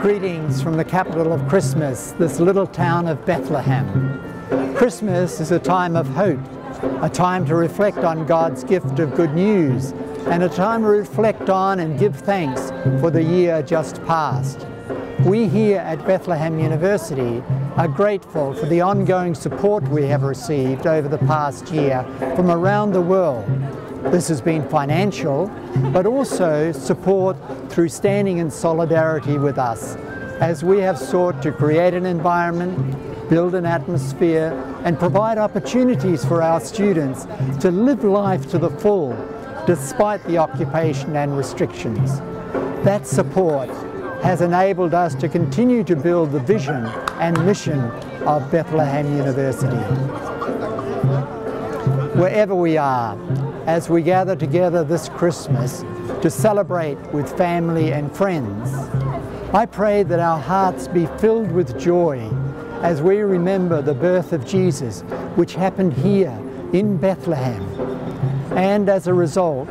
Greetings from the capital of Christmas, this little town of Bethlehem. Christmas is a time of hope, a time to reflect on God's gift of good news, and a time to reflect on and give thanks for the year just past. We here at Bethlehem University are grateful for the ongoing support we have received over the past year from around the world. This has been financial, but also support through standing in solidarity with us as we have sought to create an environment, build an atmosphere, and provide opportunities for our students to live life to the full despite the occupation and restrictions. That support has enabled us to continue to build the vision and mission of Bethlehem University. Wherever we are, as we gather together this Christmas to celebrate with family and friends, I pray that our hearts be filled with joy as we remember the birth of Jesus, which happened here in Bethlehem. And as a result,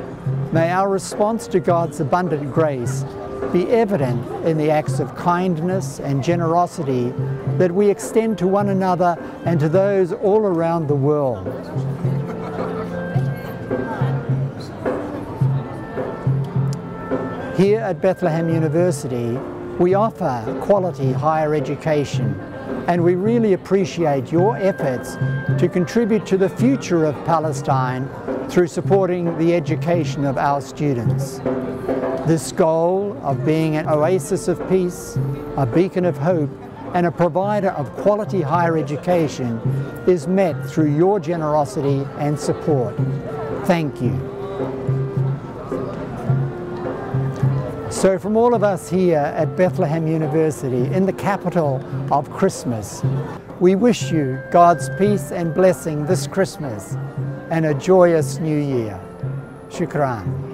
may our response to God's abundant grace be evident in the acts of kindness and generosity that we extend to one another and to those all around the world. Here at Bethlehem University, we offer quality higher education and we really appreciate your efforts to contribute to the future of Palestine through supporting the education of our students. This goal of being an oasis of peace, a beacon of hope, and a provider of quality higher education is met through your generosity and support. Thank you. So from all of us here at Bethlehem University, in the capital of Christmas, we wish you God's peace and blessing this Christmas and a joyous new year. Shukran.